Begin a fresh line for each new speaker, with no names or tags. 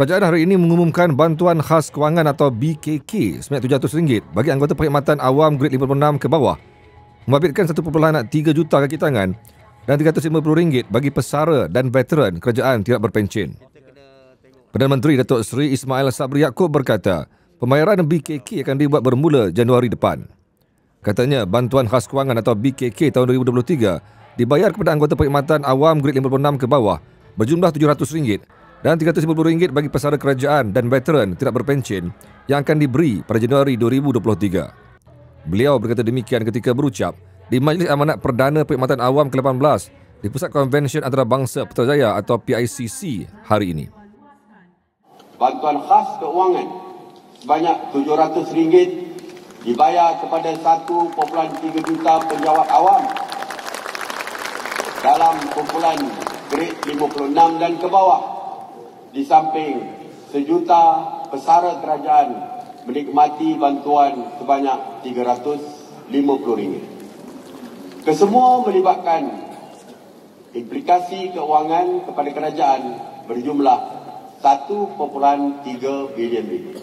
Kerajaan hari ini mengumumkan bantuan khas kewangan atau BKK sebanyak RM700 bagi anggota perkhidmatan awam grade 56 ke bawah. Membabitkan 1.3 juta kaki tangan dan RM350 bagi pesara dan veteran kerajaan tidak berpencen. Perdana Menteri Datuk Seri Ismail Sabri Yaakob berkata, pembayaran BKK akan dibuat bermula Januari depan. Katanya, bantuan khas kewangan atau BKK tahun 2023 dibayar kepada anggota perkhidmatan awam grade 56 ke bawah berjumlah RM700 dan RM350 bagi pesara kerajaan dan veteran tidak berpencen yang akan diberi pada Januari 2023. Beliau berkata demikian ketika berucap di Majlis Amanat Perdana Perkhidmatan Awam ke-18 di Pusat Konvensyen Antarabangsa Putrajaya atau PICC hari ini.
Bantuan khas keuangan sebanyak RM700 dibayar kepada 1.3 juta penjawat awam dalam kumpulan grade 56 dan ke bawah di samping sejuta pesara kerajaan menikmati bantuan sebanyak RM350. Kesemua melibatkan implikasi keuangan kepada kerajaan berjumlah 1.3 bilion ringgit.